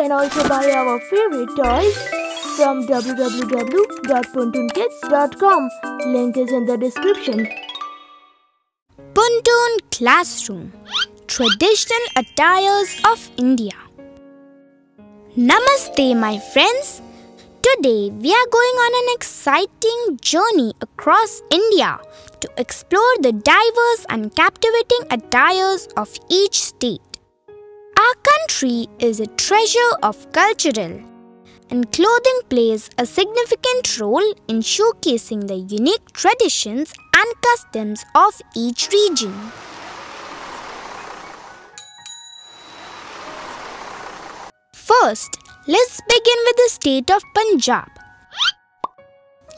can also buy our favorite toys from www.puntoonkids.com. Link is in the description. Puntoon Classroom Traditional Attires of India. Namaste, my friends. Today we are going on an exciting journey across India to explore the diverse and captivating attires of each state. Our country is a treasure of cultural, and clothing plays a significant role in showcasing the unique traditions and customs of each region. First, let's begin with the state of Punjab.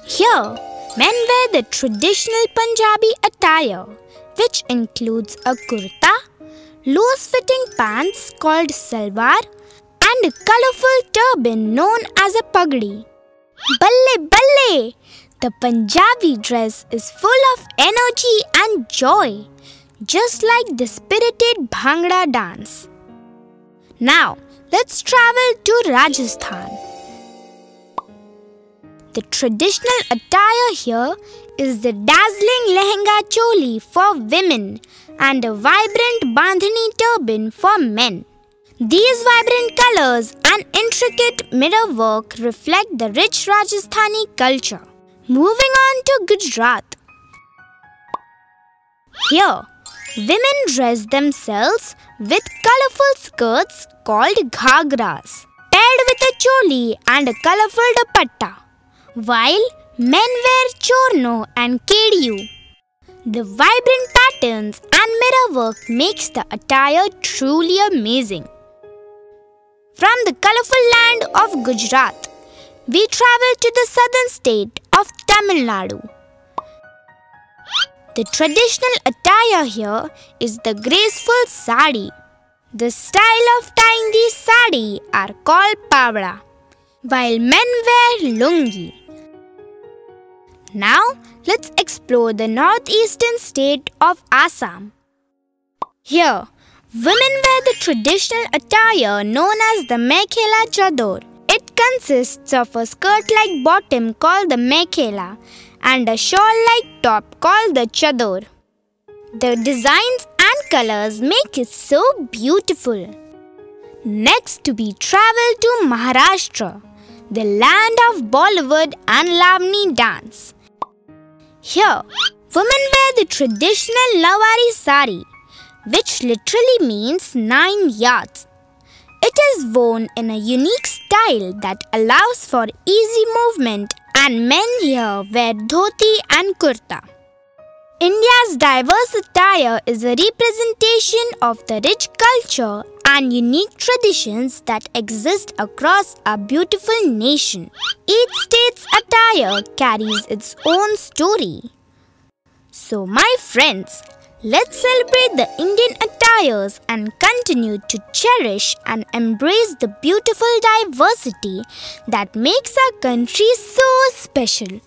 Here, men wear the traditional Punjabi attire, which includes a kurta, loose fitting pants called salwar, and a colorful turban known as a pagdi. Balle balle! The Punjabi dress is full of energy and joy, just like the spirited Bhangra dance. Now, let's travel to Rajasthan. The traditional attire here is the dazzling lehenga choli for women and a vibrant bandhani turban for men. These vibrant colors and intricate mirror work reflect the rich Rajasthani culture. Moving on to Gujarat. Here, women dress themselves with colorful skirts called ghagras, paired with a choli and a colorful dupatta, while men wear chorno and kediyu. The vibrant patterns and mirror work makes the attire truly amazing. From the colorful land of Gujarat, we travel to the southern state of Tamil Nadu. The traditional attire here is the graceful sari. The style of tying these sari are called pavda, while men wear lungi. Now, let's explore the northeastern state of Assam. Here, women wear the traditional attire known as the Mekhela Chador. It consists of a skirt-like bottom called the Mekhela and a shawl-like top called the Chador. The designs and colors make it so beautiful. Next, we travel to Maharashtra, the land of Bollywood and Lavani dance. Here, women wear the traditional Nauvari sari, which literally means nine yards. It is worn in a unique style that allows for easy movement, and men here wear dhoti and kurta. India's diverse attire is a representation of the rich culture and unique traditions that exist across our beautiful nation. Each state's attire carries its own story. So, my friends, let's celebrate the Indian attires and continue to cherish and embrace the beautiful diversity that makes our country so special.